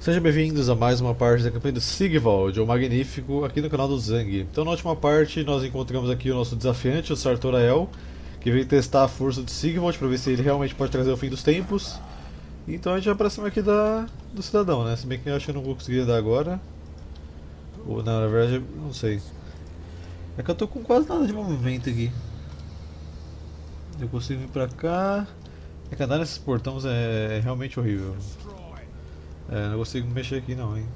Sejam bem-vindos a mais uma parte da campanha do Sigvald, o Magnífico, aqui no canal do Zang. Então na última parte nós encontramos aqui o nosso desafiante, o Sartorael, que veio testar a força do Sigvald para ver se ele realmente pode trazer o fim dos tempos. Então a gente vai pra cima aqui da, do cidadão, né? Se bem que eu acho que eu não vou conseguir dar agora. Ou na verdade, não sei. É que eu tô com quase nada de movimento aqui. Eu consigo vir pra cá. É que andar nesses portões é, é realmente horrível. É, não consigo mexer aqui não, hein.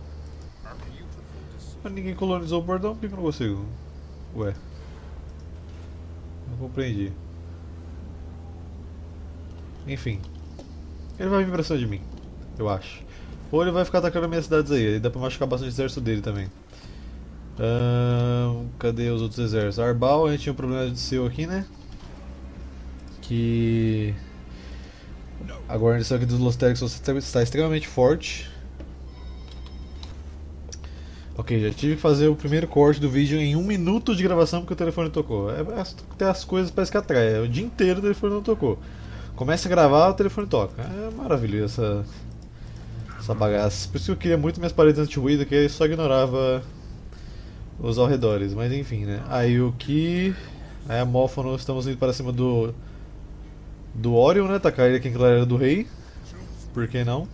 Mas ninguém colonizou o portão, por que eu não consigo? Ué. Não compreendi. Enfim. Ele vai vir pra cima de mim, eu acho. Ou ele vai ficar atacando minhas cidades aí, aí dá pra machucar bastante o exército dele também. Cadê os outros exércitos? Arbal, a gente tinha um problema de seu aqui, né? Que... A guarnição aqui dos Losterix está extremamente forte. Ok, já tive que fazer o primeiro corte do vídeo em um minuto de gravação porque o telefone tocou. É, tem as coisas parece que atrai. É, o dia inteiro o telefone não tocou. Começa a gravar, o telefone toca. É maravilhoso essa, essa bagaça. Por isso que eu queria muito minhas paredes anti-ruído, que só ignorava os arredores. Mas enfim, né? Aí o que... Aí a Mófono, estamos indo para cima do do Orion, né? Tacar ele aqui em Clareira do Rei. Por que não?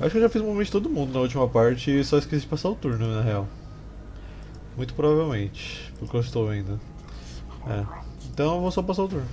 Acho que eu já fiz o movimento de todo mundo na última parte e só esqueci de passar o turno, na real. Muito provavelmente, pelo que eu estou vendo. É. Então eu vou só passar o turno.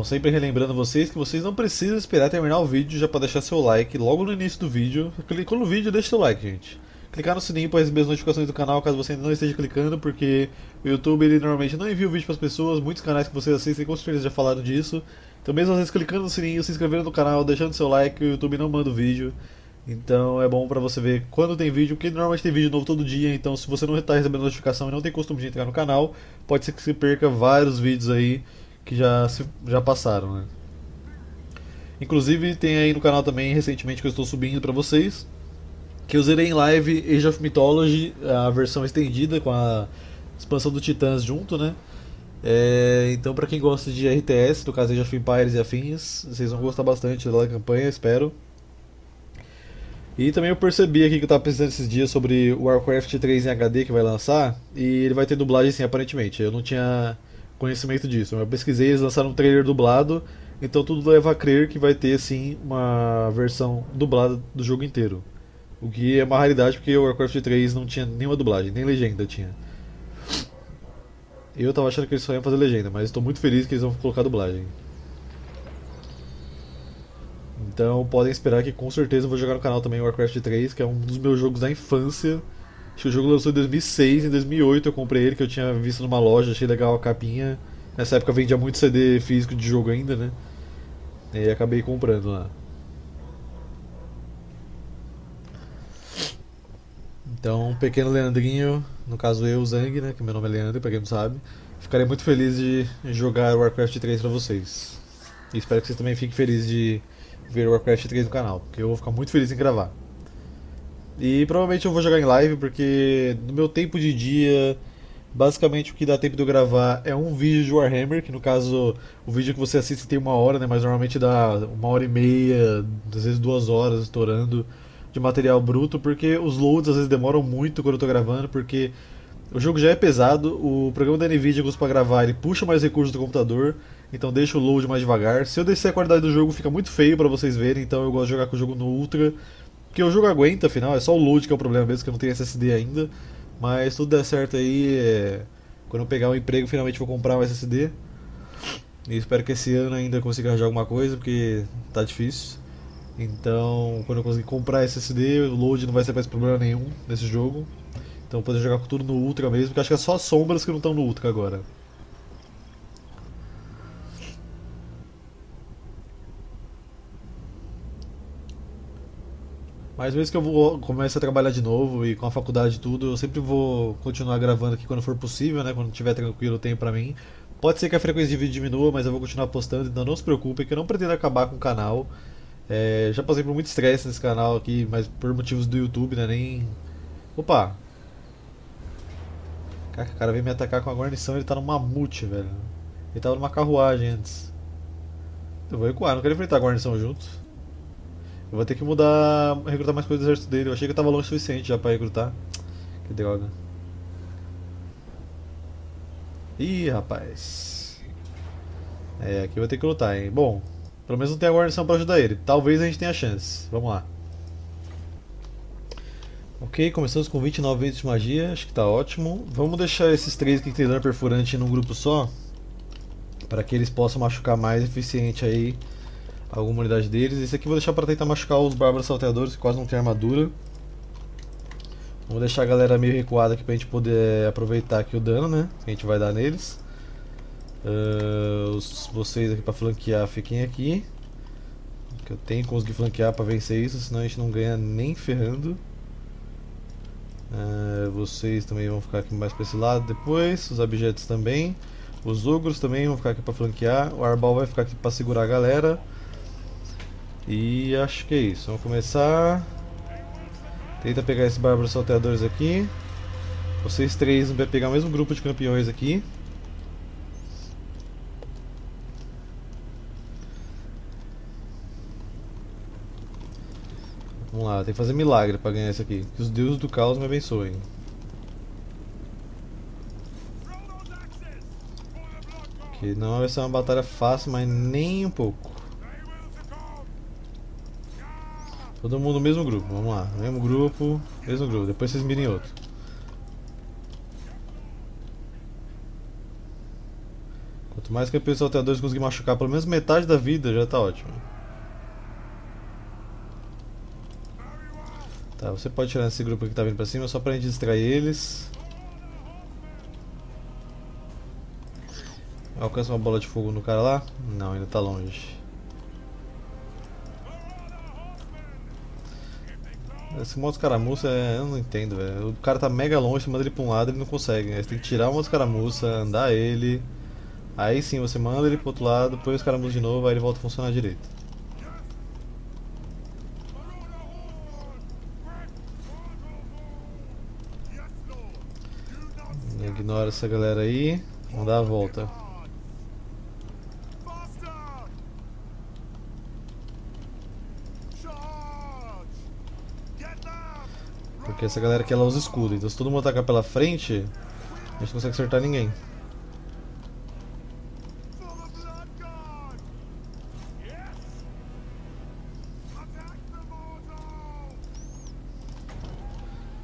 Bom, sempre relembrando vocês que vocês não precisam esperar terminar o vídeo já para deixar seu like logo no início do vídeo. Clicou no vídeo, deixa seu like, gente. Clicar no sininho para receber as notificações do canal caso você ainda não esteja clicando, porque o YouTube ele normalmente não envia o vídeo para as pessoas, muitos canais que vocês assistem com certeza já falaram disso. Então mesmo vezes clicando no sininho, se inscrevendo no canal, deixando seu like, o YouTube não manda o vídeo. Então é bom pra você ver quando tem vídeo, porque normalmente tem vídeo novo todo dia, então se você não está recebendo notificação e não tem costume de entrar no canal, pode ser que você perca vários vídeos aí que já, se, já passaram, né? Inclusive tem aí no canal também recentemente que eu estou subindo para vocês que eu zerei em live Age of Mythology, a versão estendida com a expansão do Titãs junto, né? É, então para quem gosta de RTS, no caso Age of Empires e afins, vocês vão gostar bastante da campanha, espero. E também eu percebi aqui que eu estava pensando esses dias sobre o Warcraft 3 em HD que vai lançar, e ele vai ter dublagem sim, aparentemente. Eu não tinha conhecimento disso. Eu pesquisei, eles lançaram um trailer dublado, então tudo leva a crer que vai ter sim uma versão dublada do jogo inteiro. O que é uma raridade porque o Warcraft 3 não tinha nenhuma dublagem, nem legenda tinha. Eu tava achando que eles só iam fazer legenda, mas estou muito feliz que eles vão colocar dublagem. Então podem esperar que com certeza eu vou jogar no canal também Warcraft 3, que é um dos meus jogos da infância. Acho que o jogo lançou em 2006, em 2008 eu comprei ele, que eu tinha visto numa loja, achei legal a capinha. Nessa época vendia muito CD físico de jogo ainda, né? E acabei comprando lá. Então, pequeno Leandrinho, no caso eu, Zang, né? Que meu nome é Leandro, pra quem não sabe. Ficarei muito feliz de jogar Warcraft 3 pra vocês. E espero que vocês também fiquem felizes de ver Warcraft 3 no canal, porque eu vou ficar muito feliz em gravar. E provavelmente eu vou jogar em live, porque no meu tempo de dia, basicamente o que dá tempo de eu gravar é um vídeo de Warhammer, que no caso o vídeo que você assiste tem uma hora, né? Mas normalmente dá uma hora e meia, às vezes duas horas estourando de material bruto, porque os loads às vezes demoram muito quando eu tô gravando, porque o jogo já é pesado, o programa da Nvidia que uso para gravar ele puxa mais recursos do computador, então deixa o load mais devagar. Se eu descer a qualidade do jogo fica muito feio para vocês verem, então eu gosto de jogar com o jogo no Ultra porque o jogo aguenta, afinal, é só o load que é o problema mesmo, que eu não tenho SSD ainda. Mas tudo der certo aí, é... quando eu pegar um emprego, finalmente vou comprar um SSD. E espero que esse ano ainda consiga arranjar alguma coisa, porque tá difícil. Então, quando eu conseguir comprar SSD, o load não vai ser mais problema nenhum nesse jogo. Então, vou poder jogar com tudo no Ultra mesmo, porque acho que é só as sombras que não estão no Ultra agora. Mas mesmo que eu vou, comece a trabalhar de novo e com a faculdade e tudo, eu sempre vou continuar gravando aqui quando for possível, né? Quando tiver tranquilo o tempo pra mim. Pode ser que a frequência de vídeo diminua, mas eu vou continuar postando, então não se preocupe que eu não pretendo acabar com o canal. É, já passei por muito estresse nesse canal aqui, mas por motivos do YouTube, né? Nem. Opa! Cara, o cara veio me atacar com a guarnição ele tá no mamute, velho. Ele tava numa carruagem antes. Eu vou recuar, não quero enfrentar a guarnição junto. Eu vou ter que mudar. recrutar mais coisas do exército dele. Eu achei que eu tava longe o suficiente já pra recrutar. Que droga. Ih, rapaz. É, aqui eu vou ter que lutar, hein. Bom, pelo menos não tem a guarnição pra ajudar ele. Talvez a gente tenha chance. Vamos lá. Ok, começamos com 29 vezes de magia, acho que tá ótimo. Vamos deixar esses três que tem dano perfurante num grupo só. Para que eles possam machucar mais eficiente aí alguma unidade deles. Esse aqui eu vou deixar para tentar machucar os bárbaros salteadores que quase não tem armadura. Vamos deixar a galera meio recuada aqui pra gente poder aproveitar aqui o dano, né? Que a gente vai dar neles. Uh, os, vocês aqui para flanquear fiquem aqui. Que eu tenho que conseguir flanquear para vencer isso, senão a gente não ganha nem ferrando. Uh, vocês também vão ficar aqui mais para esse lado depois, os objetos também. Os ogros também vão ficar aqui para flanquear. O arbal vai ficar aqui para segurar a galera. E acho que é isso. Vamos começar. Tenta pegar esses bárbaros salteadores aqui. Vocês três vão pegar o mesmo grupo de campeões aqui. Vamos lá, tem que fazer milagre para ganhar isso aqui. Que os deuses do caos me abençoem. Que não vai ser uma batalha fácil, mas nem um pouco. Todo mundo no mesmo grupo, vamos lá. Mesmo grupo, mesmo grupo. Depois vocês mirem outro. Quanto mais campeões salteadores conseguir machucar pelo menos metade da vida, já tá ótimo. Tá, você pode tirar esse grupo que tá vindo pra cima só pra gente distrair eles. Alcança uma bola de fogo no cara lá? Não, ainda tá longe. Esse modo escaramuça é, eu não entendo, velho. O cara tá mega longe, você manda ele pra um lado ele não consegue. Aí você tem que tirar o modo escaramuça, andar ele. Aí sim você manda ele pro outro lado, põe o escaramuça de novo, aí ele volta a funcionar direito. Ignora essa galera aí. Vamos dar a volta. Porque essa galera aqui ela usa escudo. Então se todo mundo atacar pela frente, a gente não consegue acertar ninguém.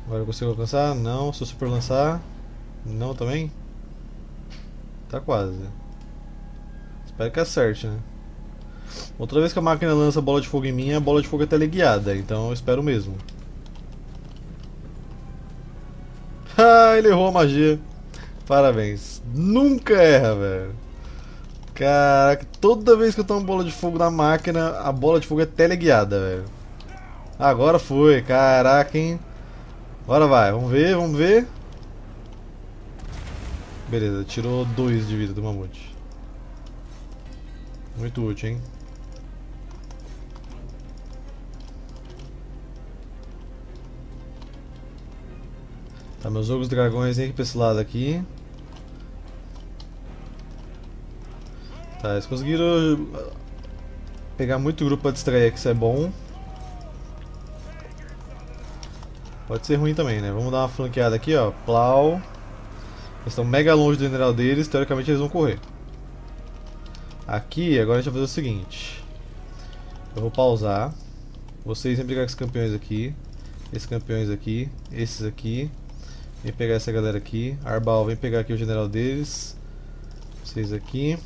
Agora eu consigo alcançar? Não. Se eu super lançar. Não também? Tá quase. Espero que acerte, né? Outra vez que a máquina lança bola de fogo em mim, a bola de fogo é teleguiada, então eu espero mesmo. Ah, ele errou a magia. Parabéns. Nunca erra, velho. Caraca, toda vez que eu tomo bola de fogo na máquina, a bola de fogo é teleguiada, velho. Agora foi, caraca, hein. Agora vai, vamos ver, vamos ver. Beleza, tirou 2 de vida do mamute. Muito útil, hein? Tá, meus ogros dragões vêm pra esse lado aqui. Tá, eles conseguiram pegar muito grupo pra distrair, que isso é bom. Pode ser ruim também, né? Vamos dar uma flanqueada aqui, ó. Plau. Eles estão mega longe do general deles, teoricamente eles vão correr. Aqui, agora a gente vai fazer o seguinte. Eu vou pausar. Vocês vêm pegar esses campeões aqui. Esses campeões aqui. Esses aqui. Vem pegar essa galera aqui. Arbal, vem pegar aqui o general deles. Vocês aqui.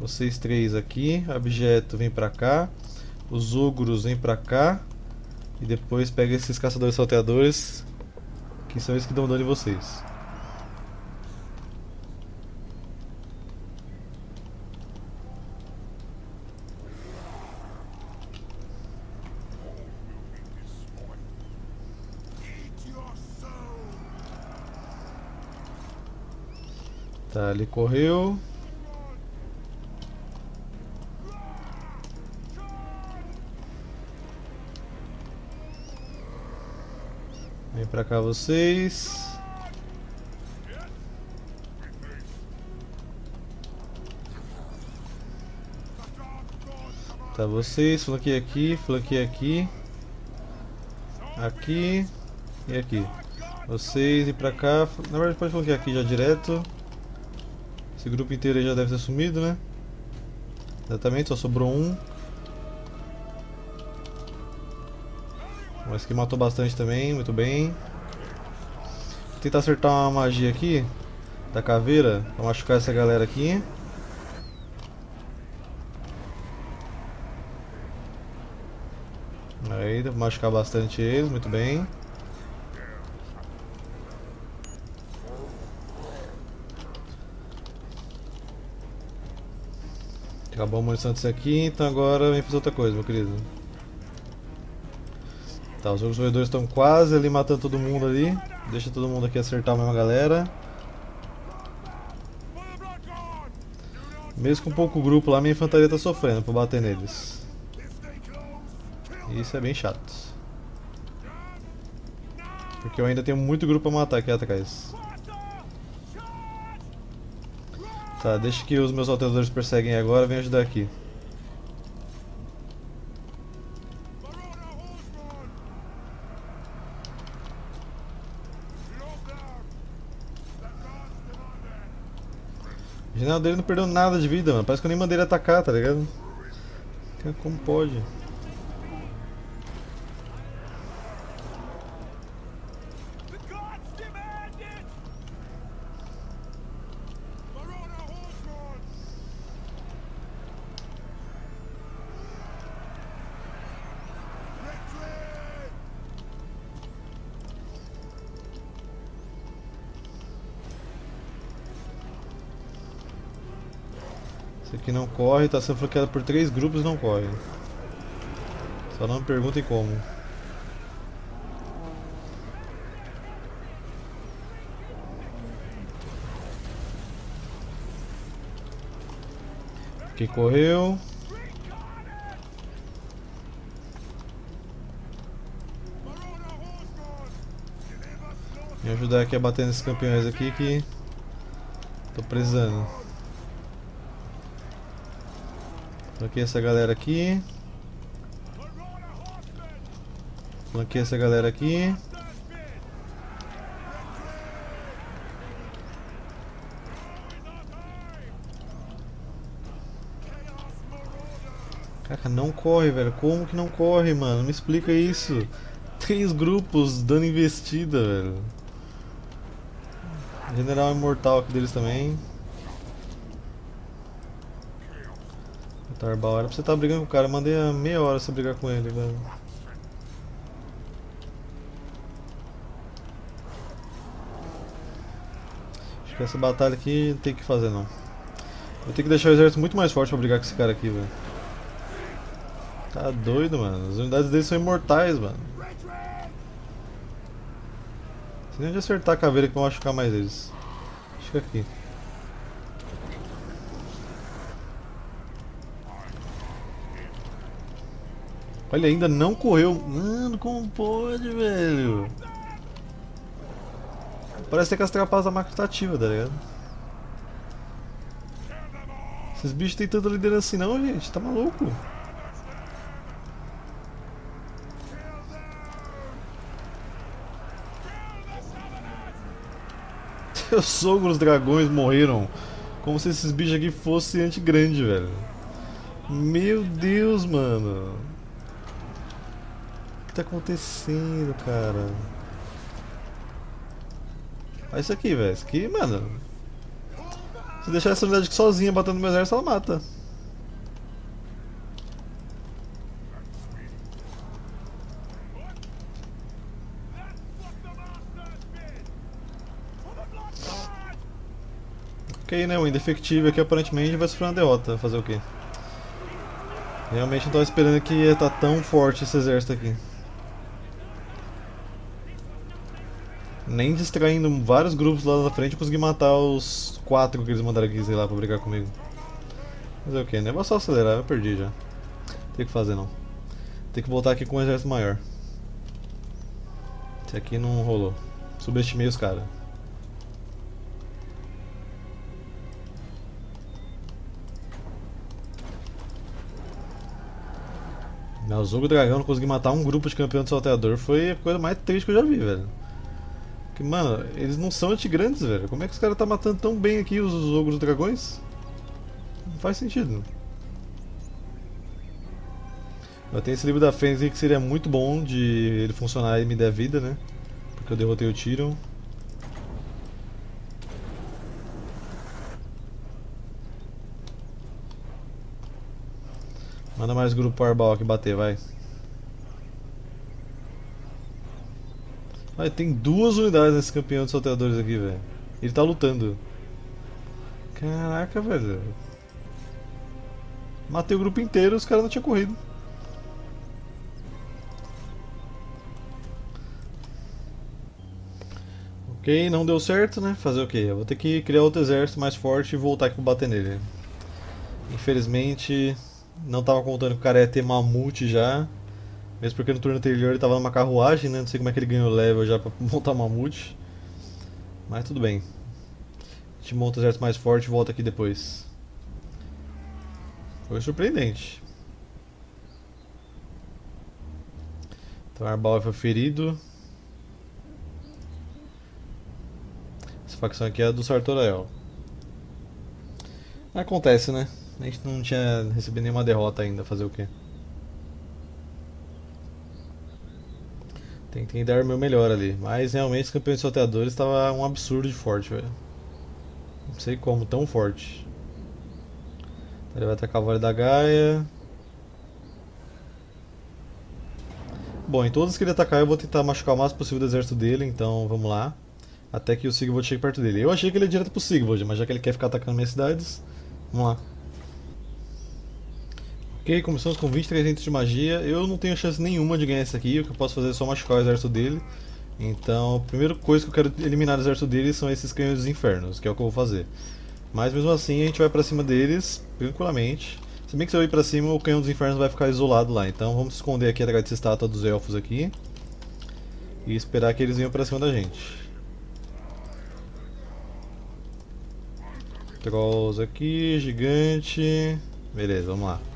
Vocês três aqui. Objeto vem pra cá. Os ogros vem pra cá. E depois pega esses caçadores salteadores. Que são esses que dão dano em vocês. ele correu. Vem pra cá vocês. Tá, vocês, flanqueia aqui, flanqueia aqui. Aqui e aqui. Vocês e pra cá. Na verdade pode flanquear aqui já direto. Esse grupo inteiro já deve ter sumido, né? Exatamente, só sobrou um. Mas que matou bastante também, muito bem. Vou tentar acertar uma magia aqui da caveira pra machucar essa galera aqui. Aí, machucar bastante eles, muito bem. Acabou a disso aqui, então agora vem fazer outra coisa, meu querido. Tá, os outros estão quase ali matando todo mundo ali. Deixa todo mundo aqui acertar a mesma galera. Mesmo com pouco grupo lá, minha infantaria tá sofrendo pra bater neles. Isso é bem chato. Porque eu ainda tenho muito grupo pra matar aqui atrás. Tá, deixa que os meus salteadores perseguem agora, vem ajudar aqui. O general dele não perdeu nada de vida, mano. Parece que eu nem mandei ele atacar, tá ligado? Como pode? Não corre, tá sendo flanqueado por três grupos não corre. Só não me perguntem como. Aqui correu. Me ajudar aqui a bater nesses campeões aqui que tô precisando. Flanqueia essa galera aqui. Flanqueia essa galera aqui. Caraca, não corre, velho. Como que não corre, mano? Me explica isso. Três grupos dando investida, velho. General imortal aqui deles também. Tarbal, era pra você estar tá brigando com o cara. Eu mandei meia hora você brigar com ele, velho. Acho que essa batalha aqui não tem que fazer não. Vou ter que deixar o exército muito mais forte pra brigar com esse cara aqui, velho. Tá doido, mano. As unidades dele são imortais, mano. Se nem de acertar a caveira que vão machucar mais eles. Fica aqui. Olha, ainda não correu. Mano, como pode, velho? Parece que as trapas da máquina tá ativa, tá ligado? Esses bichos têm tanta liderança assim não, gente. Tá maluco. Seus sogros dragões morreram. Como se esses bichos aqui fossem anti-grande, velho. Meu Deus, mano. Que tá acontecendo, cara? Olha isso aqui, velho. Isso aqui, mano. Se deixar essa unidade aqui sozinha batendo no meu exército, ela mata. Ok, né? O indefectivo aqui aparentemente vai sofrer uma derrota. Fazer o quê? Realmente não estava esperando que ia estar tão forte esse exército aqui. Nem distraindo vários grupos lá na frente eu consegui matar os quatro que eles mandaram aqui, sei lá, pra brigar comigo. Fazer o que, né? Vou só acelerar, eu perdi já. Tem que fazer não. Tem que voltar aqui com um exército maior. Esse aqui não rolou. Subestimei os caras. O Zogo Dragão não conseguir matar um grupo de campeão de salteador foi a coisa mais triste que eu já vi, velho. Mano, eles não são antigrandes, velho. Como é que os caras tá matando tão bem aqui os Ogros Dragões? Não faz sentido. Eu tenho esse livro da Fênix que seria muito bom de ele funcionar e me der vida, né? Porque eu derrotei o Tyrion. Manda mais grupo Arbal aqui bater, vai. Vai, tem duas unidades nesse campeão de salteadores aqui, velho. Ele tá lutando. Caraca, velho. Matei o grupo inteiro os caras não tinham corrido. Ok, não deu certo, né? Fazer o quê? Eu vou ter que criar outro exército mais forte e voltar aqui pra bater nele. Infelizmente, não tava contando que o cara ia ter mamute já. Mesmo porque no turno anterior ele tava numa carruagem, né? Não sei como é que ele ganhou level já pra montar mamute. Mas tudo bem. A gente monta o exército mais forte e volta aqui depois. Foi surpreendente. Então Arbal foi ferido. Essa facção aqui é a do Sartorael. Acontece, né? A gente não tinha recebido nenhuma derrota ainda, fazer o quê? Tentei dar o meu melhor ali, mas realmente os campeões salteadores estava um absurdo de forte, velho. Não sei como, tão forte. Ele vai atacar o Vale da Gaia. Bom, em todos que ele atacar eu vou tentar machucar o máximo possível do exército dele, então vamos lá. Até que o Sigvald chegue perto dele. Eu achei que ele ia direto pro Sigvald, mas já que ele quer ficar atacando minhas cidades, vamos lá. Ok, começamos com 23 itens de magia. Eu não tenho chance nenhuma de ganhar esse aqui. O que eu posso fazer é só machucar o exército dele. Então, a primeira coisa que eu quero eliminar do exército dele são esses canhões dos infernos, que é o que eu vou fazer. Mas mesmo assim, a gente vai pra cima deles tranquilamente. Se bem que se eu ir pra cima, o canhão dos infernos vai ficar isolado lá. Então vamos esconder aqui atrás dessa estátua dos elfos aqui. E esperar que eles venham pra cima da gente. Trolls aqui, gigante. Beleza, vamos lá.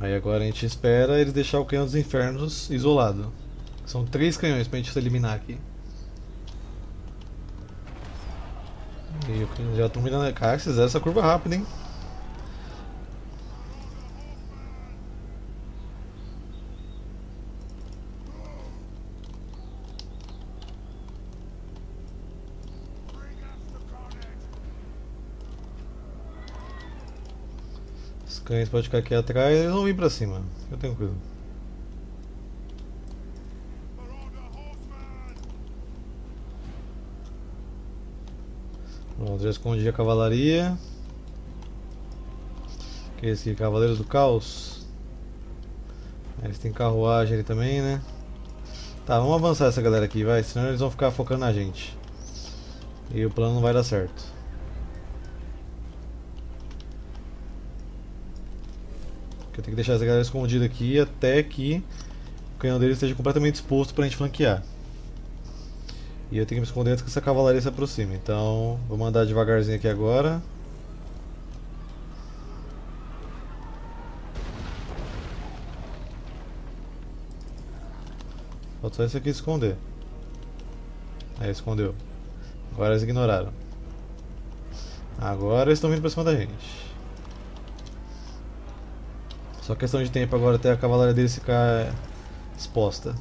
Aí agora a gente espera eles deixar o canhão dos infernos isolado. São três canhões pra gente eliminar aqui. E já estão mirando. Cara, fizeram essa curva rápida, hein? Cães podem ficar aqui atrás, eles vão vir pra cima. Fica tranquilo. Pronto, já escondi a cavalaria. Que é esse Cavaleiros do Caos. Eles têm carruagem ali também, né? Tá, vamos avançar essa galera aqui, vai. Senão eles vão ficar focando na gente. E o plano não vai dar certo. Eu tenho que deixar essa galera escondida aqui até que o canhão dele esteja completamente exposto pra gente flanquear. E eu tenho que me esconder antes que essa cavalaria se aproxime. Então, vou mandar devagarzinho aqui agora. Falta só esse aqui esconder. Aí, escondeu. Agora eles ignoraram. Agora eles estão vindo pra cima da gente. Só questão de tempo agora até a cavalaria deles ficar exposta.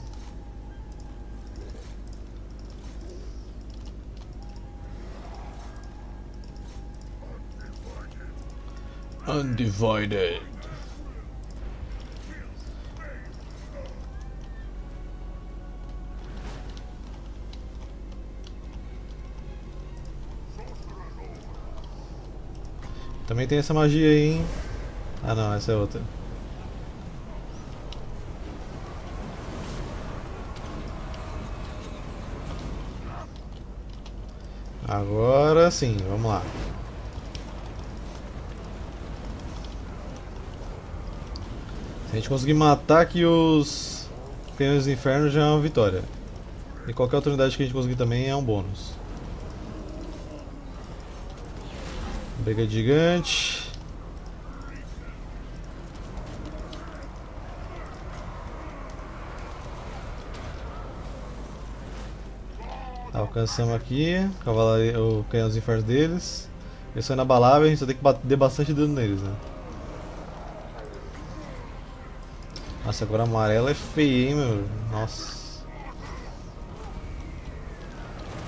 Undivided. Também tem essa magia aí, hein? Ah não, essa é outra. Agora sim, vamos lá. Se a gente conseguir matar aqui os canhões do inferno já é uma vitória. E qualquer outra unidade que a gente conseguir também é um bônus. Briga gigante. Alcançamos aqui cavalaria, o canhão dos infernos deles. Eles são inabaláveis, a gente só tem que bater bastante dano neles, né? Nossa, agora amarela é feia, hein, meu? Nossa.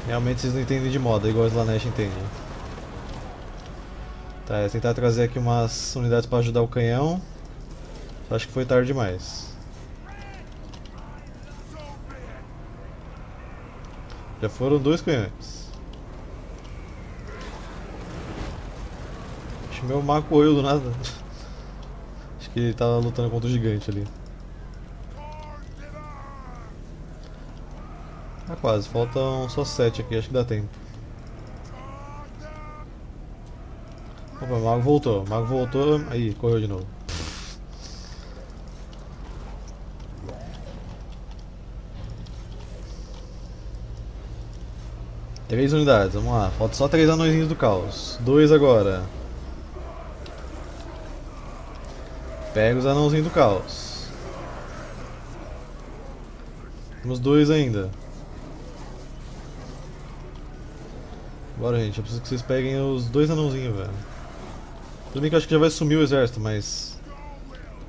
Realmente vocês não entendem de moda, igual o Slanesh entende. Tá, é tentar trazer aqui umas unidades para ajudar o canhão. Acho que foi tarde demais. Já foram dois canhões. Acho que meu mago correu do nada. Acho que ele tava lutando contra o gigante ali. Tá quase, faltam só sete aqui, acho que dá tempo. Opa, o mago voltou, o mago voltou, aí, correu de novo. Três unidades, vamos lá. Falta só três anõezinhos do caos. Dois agora. Pega os anãozinhos do caos. Temos dois ainda. Bora, gente. Eu preciso que vocês peguem os dois anãozinhos, velho. Tudo bem que eu acho que já vai sumir o exército, mas...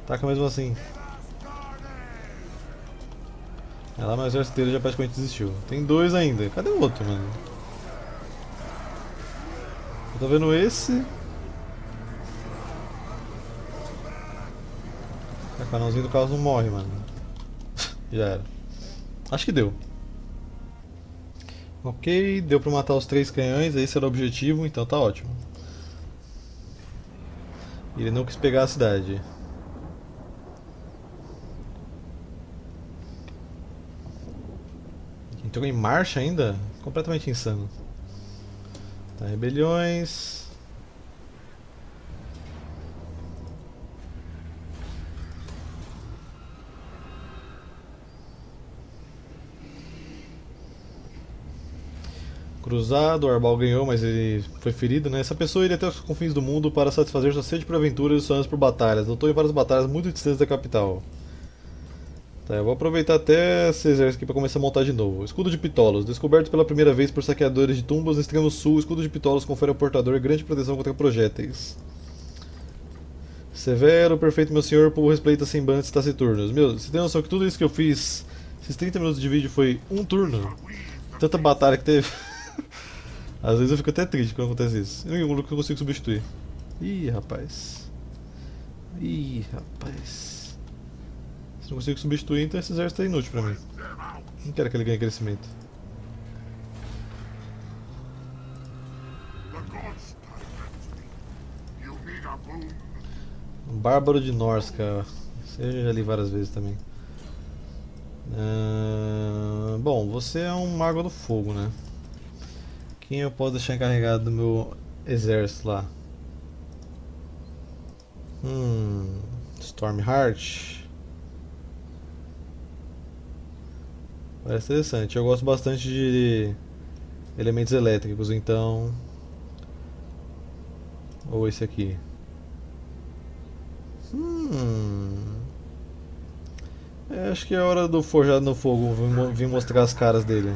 Taca mesmo assim. É lá, mas o exército dele já praticamente desistiu. Tem dois ainda. Cadê o outro, mano? Tô vendo esse. O canãozinho do caos não morre, mano. já era. Acho que deu. Ok, deu pra matar os três canhões, esse era o objetivo, então tá ótimo. Ele não quis pegar a cidade. Entrou em marcha ainda? Completamente insano. Tá, rebeliões. Cruzado, o Arbal ganhou, mas ele foi ferido, né? Essa pessoa iria até os confins do mundo para satisfazer sua sede por aventuras e sonhos por batalhas. Lutou em várias batalhas muito distantes da capital. Tá, eu vou aproveitar até exército aqui para começar a montar de novo. Escudo de Pitolos. Descoberto pela primeira vez por saqueadores de tumbas no extremo sul, o escudo de Pitolos confere ao portador grande proteção contra projéteis. Severo, perfeito meu senhor, por respeito a semblantes taciturnos. Meu, você tem noção que tudo isso que eu fiz, esses 30 minutos de vídeo foi um turno? Tanta batalha que teve. Às vezes eu fico até triste quando acontece isso. Nenhum lugar que eu consigo substituir. Ih, rapaz. Ih, rapaz. Se não consigo substituir, então esse exército é inútil pra mim. Não quero que ele ganhe crescimento. Bárbaro de Norska. Já li várias vezes também. Uh, bom, você é um mago do fogo, né? Quem eu posso deixar encarregado do meu exército lá? Hum. Stormheart. Parece interessante. Eu gosto bastante de elementos elétricos, então. Ou esse aqui. Hum. É, acho que é hora do Forjado no Fogo. Vim mostrar as caras dele.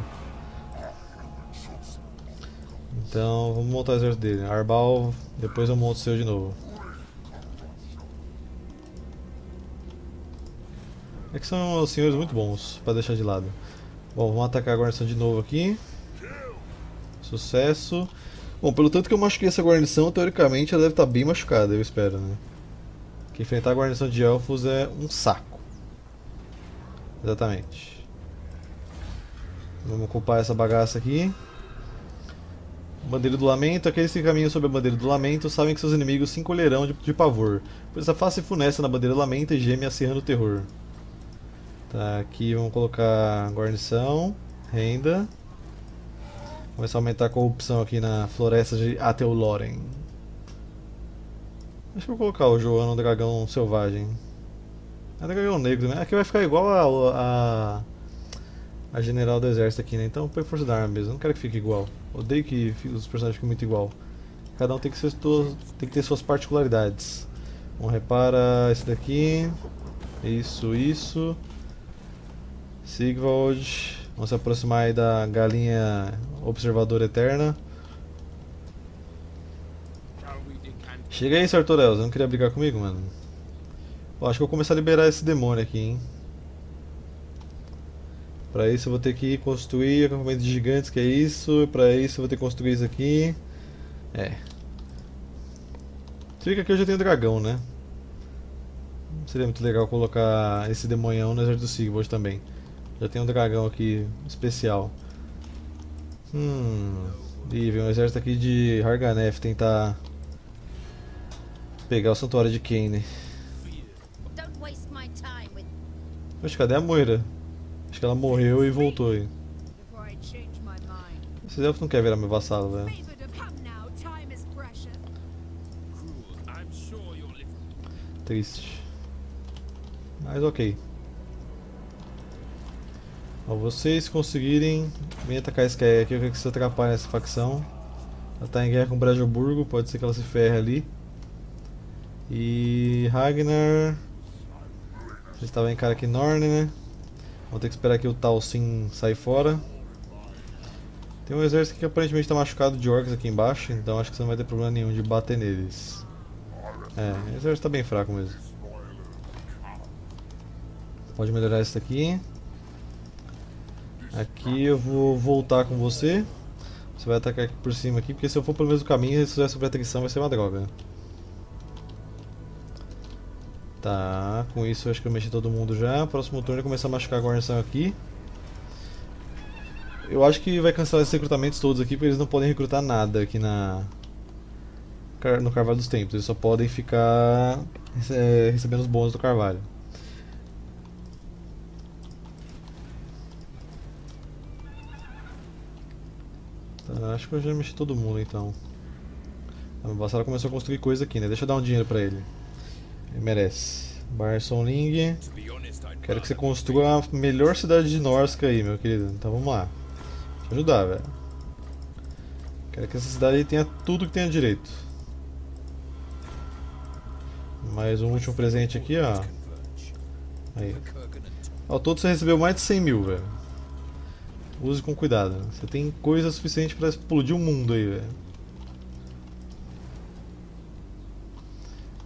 Então vamos montar o exército dele. Arbal, depois eu monto o seu de novo. É que são senhores muito bons para deixar de lado. Bom, vamos atacar a guarnição de novo aqui. Sucesso. Bom, pelo tanto que eu machuquei essa guarnição, teoricamente ela deve estar bem machucada, eu espero, né? Que enfrentar a guarnição de elfos é um saco. Exatamente. Vamos ocupar essa bagaça aqui. Bandeira do Lamento, aqueles que caminham sobre a bandeira do Lamento sabem que seus inimigos se encolherão de, de pavor, pois a face funesta na bandeira lamenta e geme acirrando o terror. Tá, aqui vamos colocar guarnição, renda. Começar a aumentar a corrupção aqui na floresta de Ateuloren. Acho que vou colocar o Joano Dragão Selvagem. É dragão negro, né? Aqui vai ficar igual a, a, a general do exército aqui, né? Então põe força da arma mesmo. Não quero que fique igual. Odeio que os personagens fiquem muito igual. Cada um tem que, tem que ter suas particularidades. Bom, repara esse daqui. Isso, isso. Sigvald. Vamos se aproximar aí da galinha observadora eterna. Chega aí, Sartorel. Você não queria brigar comigo, mano? Acho que vou começar a liberar esse demônio aqui, hein? Pra isso eu vou ter que construir acampamento de gigantes, que é isso. Pra isso eu vou ter que construir isso aqui. É. Fica que eu já tenho dragão, né? Seria muito legal colocar esse demonhão no exército do Sigvald também. Já tem um dragão aqui especial. Hum. E vem um exército aqui de Harganeth tentar pegar o santuário de Kane. Poxa, cadê a Moira? Acho que ela morreu e voltou aí. Esses elfos não querem virar meu vassalo, velho. Triste. Mas ok. Ó, vocês conseguirem vem atacar esse cara aqui, eu quero que você atrapalhe essa facção. Ela tá em guerra com Brajoburgo, pode ser que ela se ferre ali. E Ragnar. Você estava em cara aqui Norne, né? Vou ter que esperar que o Talsin sair fora. Tem um exército que aparentemente está machucado de orcs aqui embaixo, então acho que você não vai ter problema nenhum de bater neles. É, o exército está bem fraco mesmo. Pode melhorar isso daqui. Aqui eu vou voltar com você. Você vai atacar aqui por cima aqui, porque se eu for pelo mesmo caminho, se eu sofrer atrição vai ser uma droga. Tá, com isso eu acho que eu mexi todo mundo já. Próximo turno é começar a machucar a guarnição aqui. Eu acho que vai cancelar esses recrutamentos todos aqui, porque eles não podem recrutar nada aqui na no Carvalho dos Tempos. Eles só podem ficar é, recebendo os bônus do Carvalho. Tá, acho que eu já mexi todo mundo então. A minha vassala começou a construir coisa aqui, né? Deixa eu dar um dinheiro pra ele. Ele merece. Barson Ling. Quero que você construa a melhor cidade de Norska aí, meu querido. Então vamos lá. Deixa eu ajudar, velho. Quero que essa cidade tenha tudo que tenha direito. Mais um último presente aqui, ó. Aí. Ao todo você recebeu mais de 100 mil, velho. Use com cuidado. Você tem coisa suficiente para explodir o mundo aí, velho.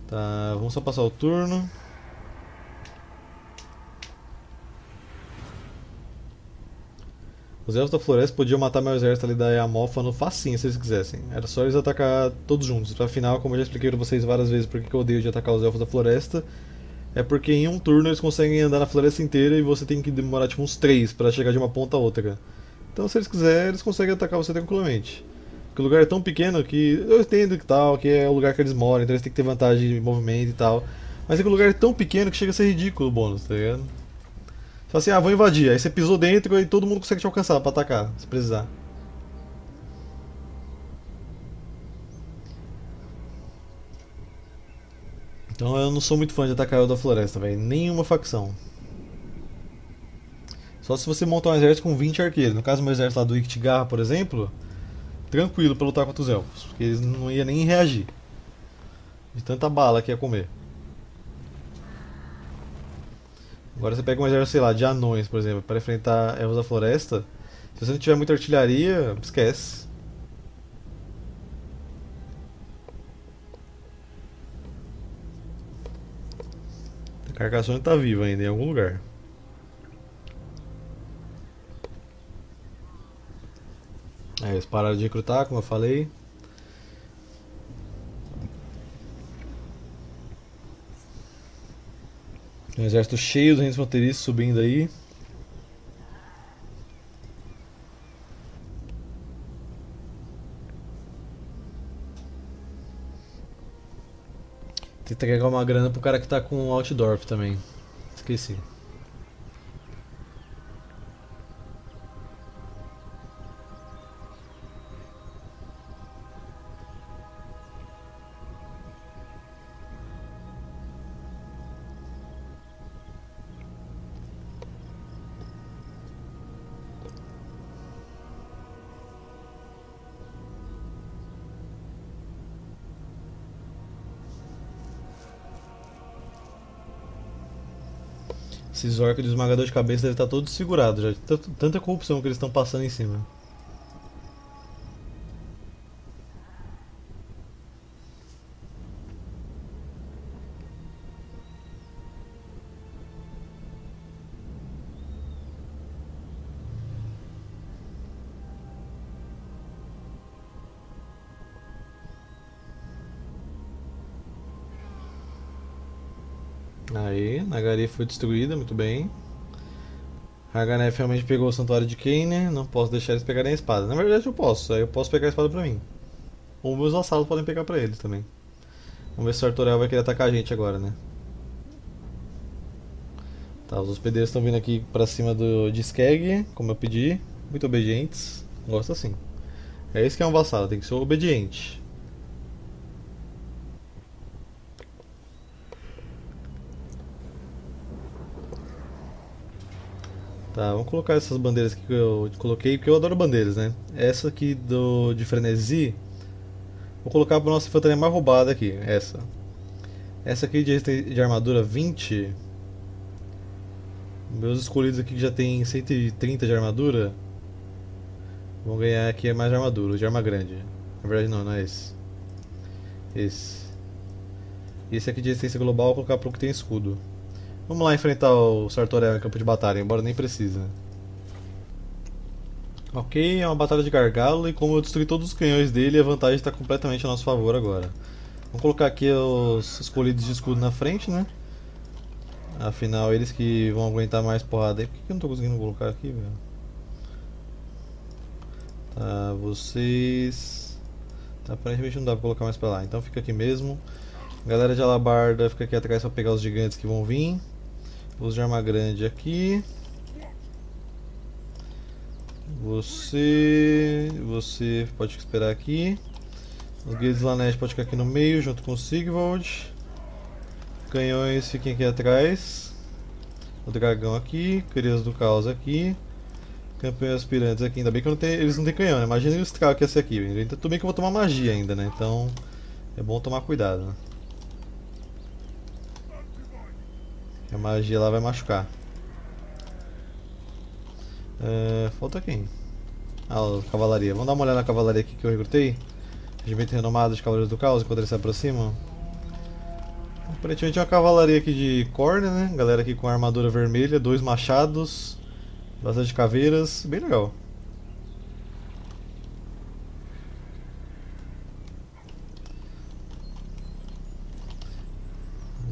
Tá, vamos só passar o turno. Os elfos da floresta podiam matar meu exército ali da Yamofa no facinho se eles quisessem. Era só eles atacar todos juntos. Afinal, como eu já expliquei pra vocês várias vezes porque eu odeio de atacar os elfos da floresta, é porque em um turno eles conseguem andar na floresta inteira e você tem que demorar tipo uns 3 para chegar de uma ponta a outra. Então se eles quiserem, eles conseguem atacar você tranquilamente. Porque o lugar é tão pequeno que eu entendo que tal, que é o lugar que eles moram, então eles têm que ter vantagem de movimento e tal. Mas é que o lugar é tão pequeno que chega a ser ridículo o bônus, tá ligado? Você fala assim, ah, vou invadir. Aí você pisou dentro e todo mundo consegue te alcançar pra atacar, se precisar. Então eu não sou muito fã de atacar o da floresta, velho. Nenhuma facção. Só se você montar um exército com 20 arqueiros. No caso, meu exército lá do Iktigarra, por exemplo, tranquilo pra lutar contra os elfos. Porque eles não iam nem reagir. De tanta bala que ia comer. Agora você pega um exército, sei lá, de anões, por exemplo, para enfrentar elfos da floresta. Se você não tiver muita artilharia, esquece. Carcassonne está viva ainda em algum lugar. É, eles pararam de recrutar, como eu falei. Um exército cheio dos fronteiriços subindo aí. Tem que entregar uma grana pro cara que tá com o Outdorf também. Esqueci. Esses orcos de esmagador de cabeça devem estar todos segurados já. Tanta corrupção que eles estão passando em cima. Foi destruída, muito bem. Haganef realmente pegou o santuário de Kane, não posso deixar eles pegarem a espada. Na verdade eu posso, aí eu posso pegar a espada pra mim. Ou meus vassalos podem pegar pra eles também. Vamos ver se o Artorel vai querer atacar a gente agora, né? Tá, os hospedeiros estão vindo aqui pra cima do, de Skeg, como eu pedi. Muito obedientes. Gosto assim. É isso que é um vassalo, tem que ser obediente. Tá, vamos colocar essas bandeiras que eu coloquei, porque eu adoro bandeiras, né? Essa aqui do de frenesi, vou colocar para nossa infantaria mais roubada aqui, essa. Essa aqui de, de armadura 20. Meus escolhidos aqui que já tem 130 de armadura, vão ganhar aqui mais armadura, de arma grande. Na verdade não, não é esse. Esse. Esse aqui de resistência global vou colocar para o que tem escudo. Vamos lá enfrentar o Sartorel em campo de batalha, embora nem precise. Né? Ok, é uma batalha de gargalo e como eu destruí todos os canhões dele, a vantagem está completamente a nosso favor agora. Vamos colocar aqui os escolhidos de escudo na frente, né? Afinal, eles que vão aguentar mais porrada aí. Por que eu não estou conseguindo colocar aqui, velho? Tá, vocês... Tá, aparentemente não dá pra colocar mais pra lá, então fica aqui mesmo. Galera de alabarda fica aqui atrás pra pegar os gigantes que vão vir. Os de arma grande aqui. Você. Você pode esperar aqui. Os guias Lanesh pode ficar aqui no meio junto com o Sigvald. Canhões fiquem aqui atrás. O dragão aqui. Crias do caos aqui. Campeões aspirantes aqui. Ainda bem que não tem, eles não têm canhão, né? Imagina o Stral que ia ser aqui. Tudo bem que eu vou tomar magia ainda, né? Então é bom tomar cuidado. Né? A magia lá vai machucar. É, falta quem? Ah, cavalaria. Vamos dar uma olhada na cavalaria aqui que eu recrutei. Regimento renomado de Cavaleiros do Caos, enquanto eles se aproximam. Aparentemente é uma cavalaria aqui de corda, né? Galera aqui com armadura vermelha, dois machados, bastante caveiras, bem legal.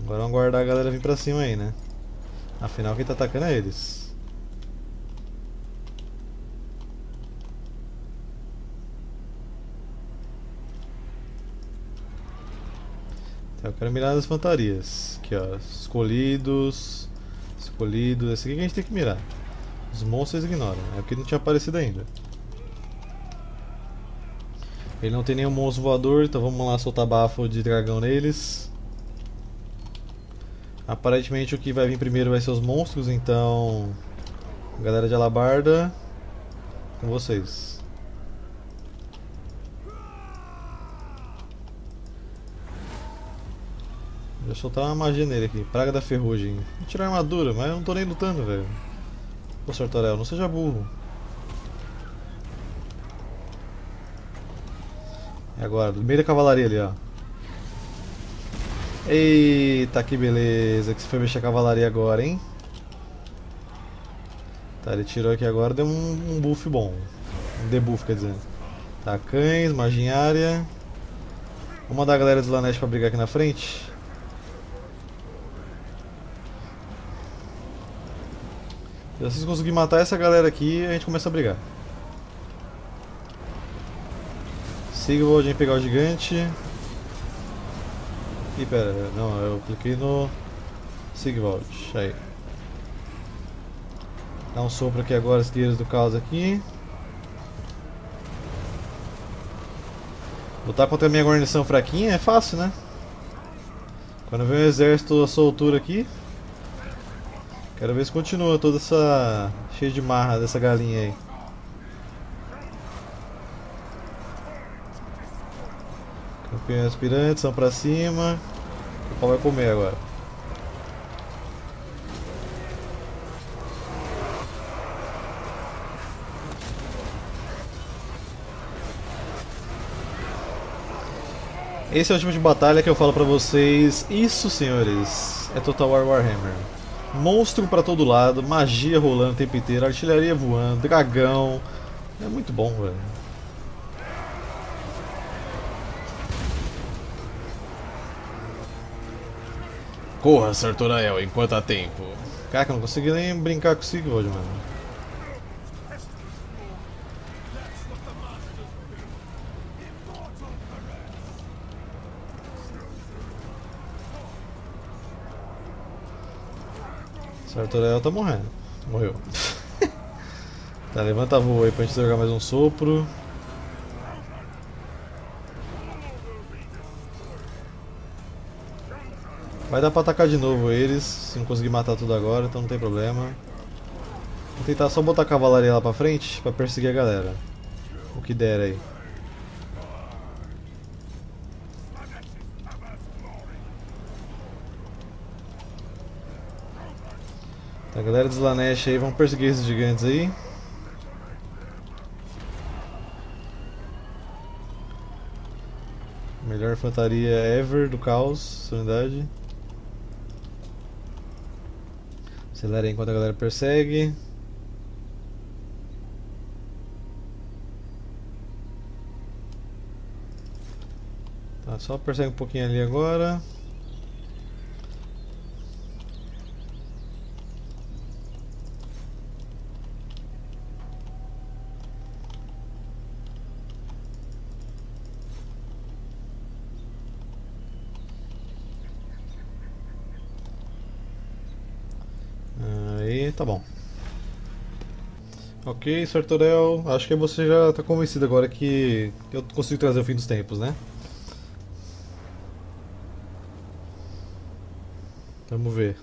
Agora vamos guardar a galera vir pra cima aí, né? Afinal, quem tá atacando é eles. Então, eu quero mirar nas fantasias. Aqui, ó. Escolhidos. Escolhidos. Esse aqui que a gente tem que mirar. Os monstros ignoram. É porque não tinha aparecido ainda. Ele não tem nenhum monstro voador, então vamos lá soltar bafo de dragão neles. Aparentemente o que vai vir primeiro vai ser os monstros, então... Galera de alabarda, com vocês. Vou soltar uma magia nele aqui, praga da ferrugem. Vou tirar a armadura, mas eu não tô nem lutando, velho. Pô, Sartorel, não seja burro. E agora, no meio da cavalaria ali, ó. Eita, que beleza. Que você foi mexer a cavalaria agora, hein? Tá, ele tirou aqui agora, deu um, um buff bom. Um debuff, quer dizer. Tá, cães, maginária. Vamos mandar a galera do Slanesh pra brigar aqui na frente. Se vocês matar essa galera aqui, a gente começa a brigar. Sigvald vem pegar o gigante. Ih, pera, não, eu cliquei no Sigvald, aí. Dá um sopro aqui agora, as guerreiras do caos aqui. Lutar contra a minha guarnição fraquinha é fácil, né? Quando vem o exército à sua altura aqui. Quero ver se continua toda essa. cheia de marra dessa galinha aí. aspirantes são pra cima. O pau vai comer agora. Esse é o tipo de batalha que eu falo pra vocês. Isso, senhores, é Total War Warhammer. Monstro pra todo lado, magia rolando o tempo inteiro, artilharia voando, dragão. É muito bom, velho. Corra, Sartorael, enquanto há tempo. Caraca, não consegui nem brincar com o Sigvald, mano. Sartorael tá morrendo. Morreu. tá, levanta voo aí pra gente jogar mais um sopro. Vai dar pra atacar de novo eles, se não conseguir matar tudo agora, então não tem problema. Vou tentar só botar a cavalaria lá pra frente pra perseguir a galera. O que der aí. Tá, a galera de Slanesh aí, vamos perseguir esses gigantes aí. Melhor infantaria ever do caos, unidade. Acelera enquanto a galera persegue. Tá, só persegue um pouquinho ali agora. Tá bom. Ok, Sartorel, acho que você já está convencido agora que eu consigo trazer o fim dos tempos, né? Vamos ver.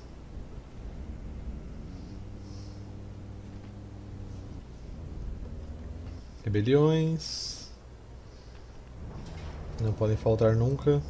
Rebeliões. Não podem faltar nunca.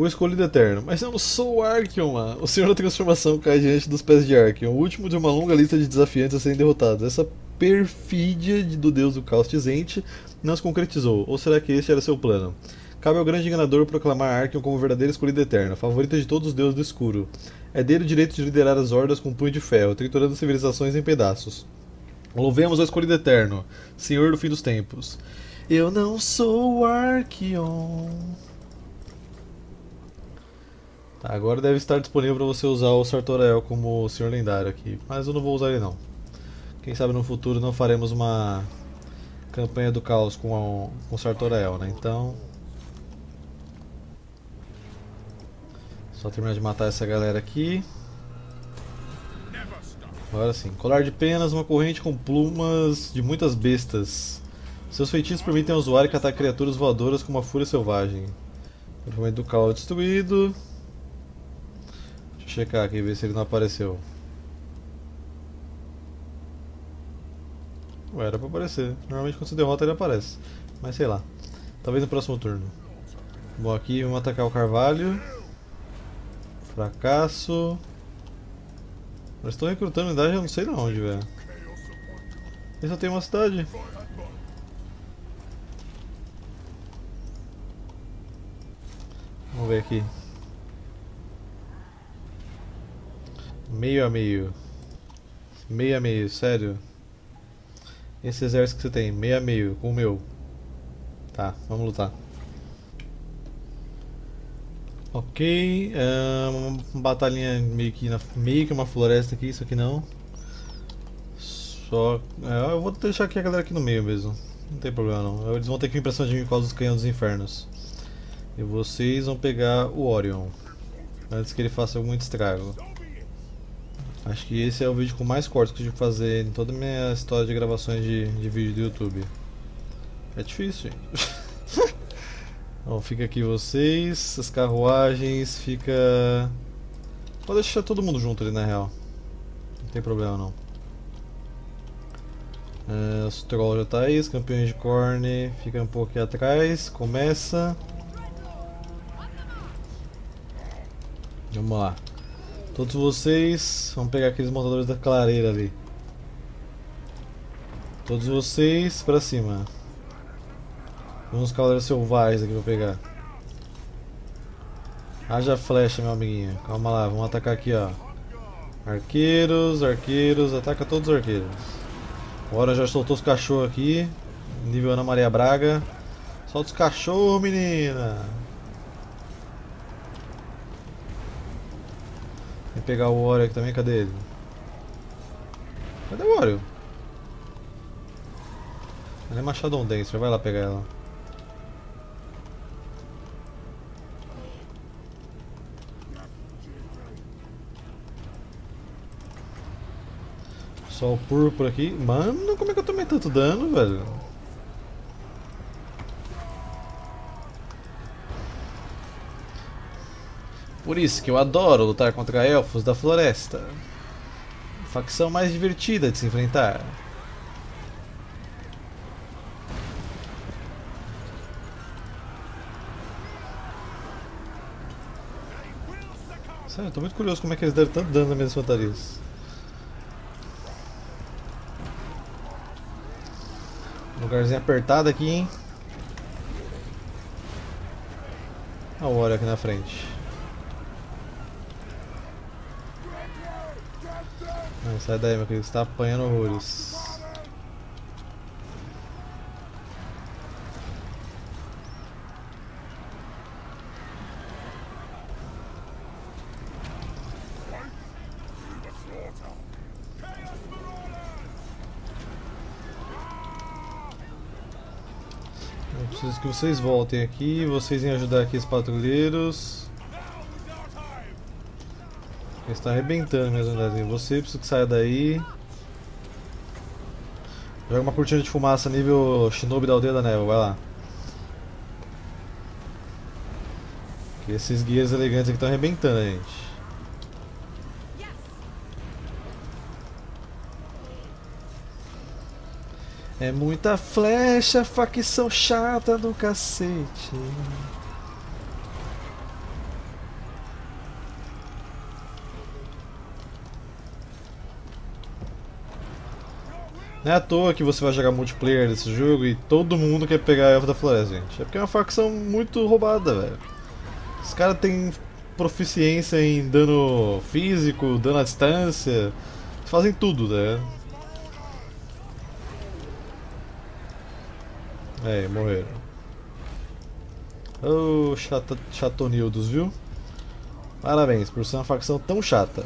O escolhido eterno. Mas eu não sou o Arkion, mano. O Senhor da Transformação cai diante dos pés de Arkion, o último de uma longa lista de desafiantes a serem derrotados. Essa perfídia do deus do caos Tizente não se concretizou. Ou será que esse era seu plano? Cabe ao grande enganador proclamar Arkion como verdadeiro escolhido eterno, favorita de todos os deuses do escuro. É dele o direito de liderar as hordas com um punho de ferro, triturando civilizações em pedaços. Louvemos ao escolhido eterno, Senhor do fim dos tempos. Eu não sou o Arkion. Tá, agora deve estar disponível para você usar o Sartorael como Senhor Lendário aqui, mas eu não vou usar ele não. Quem sabe no futuro não faremos uma campanha do caos com, com Sartorael, né? Então... Só terminar de matar essa galera aqui. Agora sim, colar de penas, uma corrente com plumas de muitas bestas. Seus feitiços permitem ao usuário catar criaturas voadoras com uma fúria selvagem. O do caos destruído checar aqui, ver se ele não apareceu. Ué, era pra aparecer. Normalmente quando você derrota ele aparece. Mas sei lá. Talvez no próximo turno. Bom, aqui vamos atacar o Carvalho. Fracasso. Eles estão recrutando unidade eu não sei de onde, velho. Ele só tem uma cidade. Vamos ver aqui. Meio a meio. Meio a meio, sério. Esse exército que você tem, meio a meio, com o meu. Tá, vamos lutar. Ok, é uma batalhinha meio que, na, meio que uma floresta aqui, isso aqui não. Só. É, eu vou deixar aqui a galera aqui no meio mesmo. Não tem problema não. Eles vão ter que vir pra cima de mim por causa dos canhões dos infernos. E vocês vão pegar o Orion. Antes que ele faça muito estrago. Acho que esse é o vídeo com mais cortes que eu tive que fazer em toda a minha história de gravações de, de vídeo do YouTube. É difícil, gente. Bom, fica aqui vocês, as carruagens, fica... Pode deixar todo mundo junto ali na real. Não tem problema não. Uh, os trolls já tá aí, os campeões de corne fica um pouco aqui atrás, começa. Vamos lá. Todos vocês, vamos pegar aqueles montadores da clareira ali. Todos vocês pra cima. Vamos cavaleiros selvagens aqui pra pegar. Haja flecha, meu amiguinho. Calma lá, vamos atacar aqui, ó. Arqueiros, arqueiros, ataca todos os arqueiros. Agora já soltou os cachorros aqui. Nível Ana Maria Braga. Solta os cachorros, menina! Vem pegar o Wario aqui também, cadê ele? Cadê o Wario? Ela é Machadon Dancer, vai lá pegar ela. Só o púrpura aqui. Mano, como é que eu tomei tanto dano, velho? Por isso que eu adoro lutar contra elfos da floresta. Facção mais divertida de se enfrentar. Sério, tô muito curioso como é que eles deram tanto dano nas minhas fantasias. Lugarzinho apertado aqui, hein? Olha o Wario aqui na frente. Sai daí, meu querido. Você tá apanhando horrores. Preciso que vocês voltem aqui, vocês em ajudar aqui os patrulheiros. Está arrebentando minhas unidades. Você precisa que saia daí. Joga uma cortina de fumaça nível Shinobi da Aldeia da Névoa, vai lá. Que esses guias elegantes aqui estão arrebentando gente. É muita flecha, facção chata do cacete. Não é à toa que você vai jogar multiplayer nesse jogo e todo mundo quer pegar a Elfa da Floresta, gente. É porque é uma facção muito roubada, velho. Os caras têm proficiência em dano físico, dano à distância. Fazem tudo, né? É, morreram. Oh, chata, chatonildos, viu? Parabéns por ser uma facção tão chata.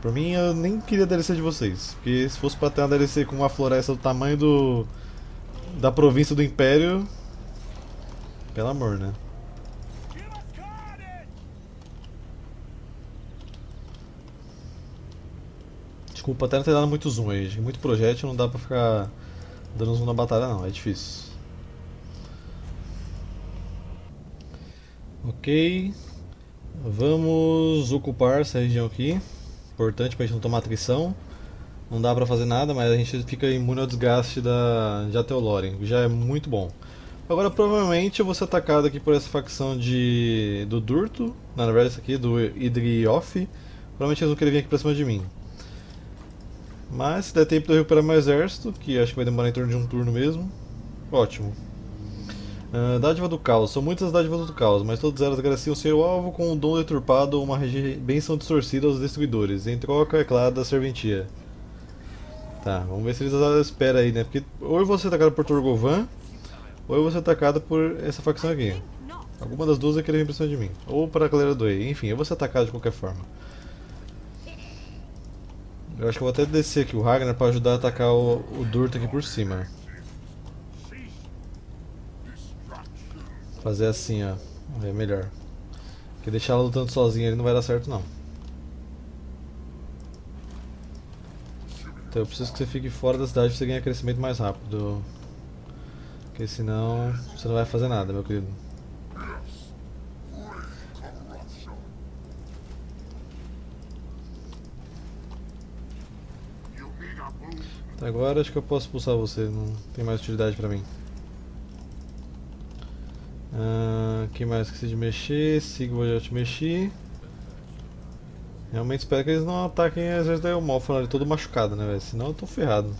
Por mim, eu nem queria DLC de vocês. Porque se fosse pra ter uma DLC com uma floresta do tamanho do... Da província do Império... Pelo amor, né? Desculpa até não ter dado muito zoom aí, gente. Muito projétil, não dá pra ficar dando zoom na batalha não, é difícil. Ok. Vamos ocupar essa região aqui importante pra gente não tomar atrição. Não dá pra fazer nada, mas a gente fica imune ao desgaste da, de Ateoloren, já é muito bom. Agora provavelmente eu vou ser atacado aqui por essa facção de do Durto, na verdade essa aqui, do Idrioth. Provavelmente eles vão querer vir aqui pra cima de mim. Mas se der tempo de eu recuperar meu exército, que acho que vai demorar em torno de um turno mesmo, ótimo. Uh, dádiva do caos. São muitas dádivas do caos, mas todas elas agraciam seu alvo com um dom deturpado ou uma benção distorcida aos destruidores. Em troca, é claro, da serventia. Tá, vamos ver se eles esperam aí, né? Porque ou eu vou ser atacado por Torgovan, ou eu vou ser atacado por essa facção aqui. Alguma das duas querer vir pra cima de mim. Ou para a galera do E. Enfim, eu vou ser atacado de qualquer forma. Eu acho que eu vou até descer aqui o Ragnar para ajudar a atacar o, o Durto aqui por cima. Fazer assim, ó. É melhor. Porque deixar ela lutando sozinha ali não vai dar certo não. Então eu preciso que você fique fora da cidade pra você ganhar crescimento mais rápido. Porque senão você não vai fazer nada, meu querido. Agora acho que eu posso expulsar você, não tem mais utilidade pra mim. Uh, que mais que de mexer? Sigma já te mexi. Realmente espero que eles não ataquem o exército da ali todo machucado, né, velho? Senão eu tô ferrado.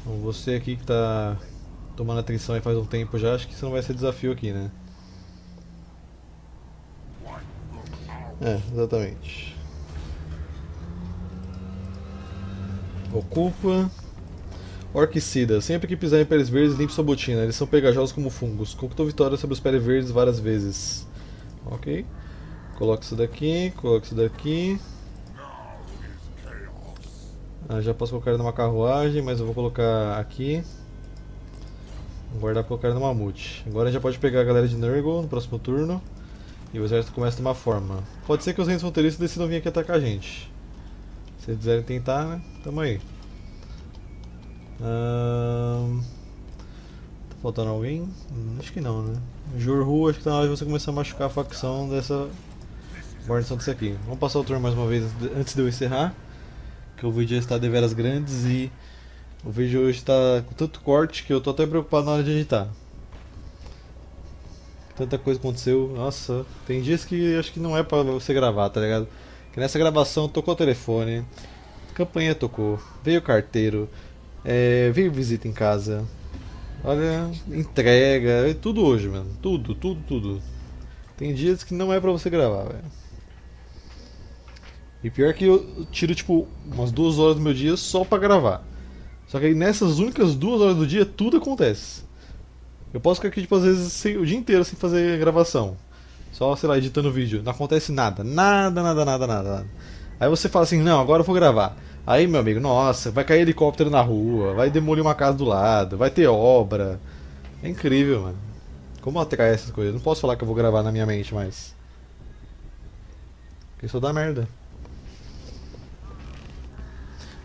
Então, você aqui que tá tomando atenção aí faz um tempo já, acho que isso não vai ser desafio aqui, né? É, exatamente. Ocupa. Orquicida. Sempre que pisar em peles verdes, limpe sua botina. Eles são pegajosos como fungos. Conquistou vitória sobre os peles verdes várias vezes. Ok. Coloca isso daqui, coloca isso daqui. Ah, já posso colocar numa carruagem, mas eu vou colocar aqui. Vou guardar pra colocar no mamute. Agora já pode pegar a galera de Nurgle no próximo turno. E o exército começa de uma forma. Pode ser que os reis fronteiristas decidam vir aqui atacar a gente. Se eles quiserem tentar, né? Tamo aí. Tá faltando alguém? Hum, acho que não, né? Jorhu, acho que tá na hora de você começar a machucar a facção dessa guarnição desse aqui. Vamos passar o turno mais uma vez antes de eu encerrar. Que o vídeo já está deveras grandes e o vídeo hoje está com tanto corte que eu tô até preocupado na hora de editar. Tanta coisa aconteceu, nossa, tem dias que acho que não é pra você gravar, tá ligado? Que nessa gravação tocou o telefone, campanha tocou, veio o carteiro, é, veio visita em casa. Olha, entrega, é tudo hoje, mano. Tudo, tudo, tudo. Tem dias que não é pra você gravar, velho. E pior que eu tiro, tipo, umas duas horas do meu dia só pra gravar. Só que aí nessas únicas duas horas do dia, tudo acontece. Eu posso ficar aqui, tipo, às vezes sem, o dia inteiro sem fazer gravação. Só, sei lá, editando vídeo. Não acontece nada. Nada, nada, nada, nada. Aí você fala assim, não, agora eu vou gravar. Aí, meu amigo, nossa, vai cair helicóptero na rua, vai demolir uma casa do lado, vai ter obra. É incrível, mano. Como atrai essas coisas? Não posso falar que eu vou gravar na minha mente, mas. Isso dá merda.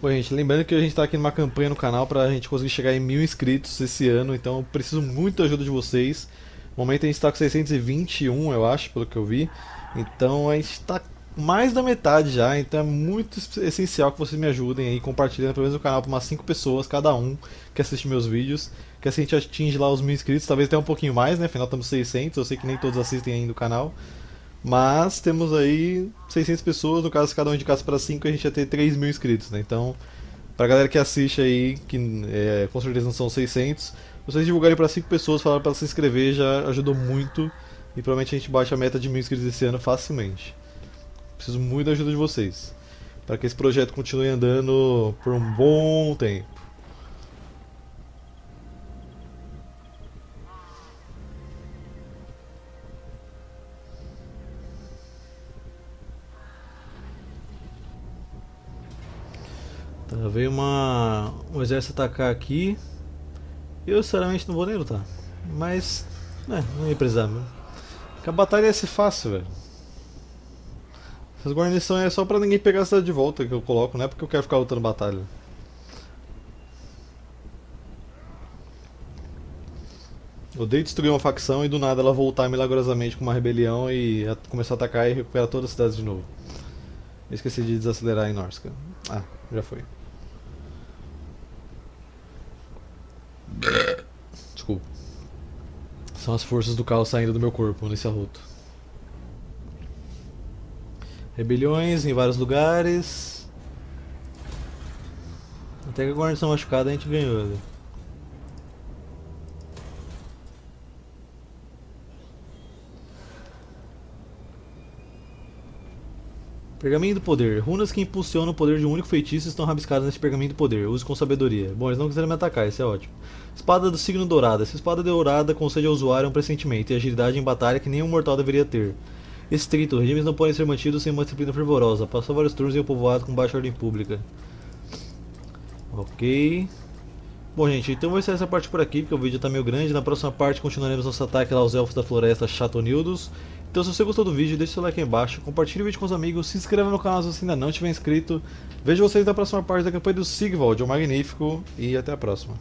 Bom, gente, lembrando que a gente está aqui numa campanha no canal para a gente conseguir chegar em mil inscritos esse ano, então eu preciso muito da ajuda de vocês. No momento a gente está com 621, eu acho, pelo que eu vi. Então a gente está mais da metade já, então é muito essencial que vocês me ajudem aí compartilhando pelo menos o canal para umas 5 pessoas, cada um que assiste meus vídeos, que assim a gente atinge lá os mil inscritos, talvez até um pouquinho mais, né? Afinal estamos 600, eu sei que nem todos assistem ainda o canal. Mas temos aí 600 pessoas, no caso se cada um indicasse para 5 a gente ia ter 3 mil inscritos, né? Então, pra galera que assiste aí, que é, com certeza não são 600, vocês divulgarem para 5 pessoas, falar para se inscrever já ajudou muito e provavelmente a gente baixa a meta de mil inscritos esse ano facilmente. Preciso muito da ajuda de vocês. Para que esse projeto continue andando por um bom tempo. Tá, veio uma, um exército atacar aqui. Eu sinceramente não vou nem lutar. Mas, né, não ia precisar mesmo. Porque a batalha ia ser fácil, velho. Essas guarnições é só pra ninguém pegar a cidade de volta que eu coloco, não é porque eu quero ficar lutando batalha. Odeio destruir uma facção e do nada ela voltar milagrosamente com uma rebelião e começar a atacar e recuperar toda a cidade de novo. Esqueci de desacelerar em Norska. Ah, já foi. Desculpa. São as forças do caos saindo do meu corpo nesse arroto. Rebeliões em vários lugares. Até que a guarnição machucada a gente ganhou ali. Pergaminho do poder. Runas que impulsionam o poder de um único feitiço estão rabiscadas neste pergaminho do poder. Use com sabedoria. Bom, eles não quiseram me atacar, isso é ótimo. Espada do signo dourado. Essa espada dourada concede ao usuário um pressentimento e agilidade em batalha que nenhum mortal deveria ter. Estrito, regimes não podem ser mantidos sem uma disciplina fervorosa. Passou vários turnos em um povoado com baixa ordem pública. Ok. Bom, gente, então vou encerrar essa parte por aqui, porque o vídeo está meio grande. Na próxima parte continuaremos nosso ataque lá aos Elfos da Floresta Chatonildos. Então se você gostou do vídeo, deixe seu like aí embaixo, compartilhe o vídeo com os amigos, se inscreva no canal se você ainda não tiver inscrito. Vejo vocês na próxima parte da campanha do Sigvald, o Magnífico, e até a próxima.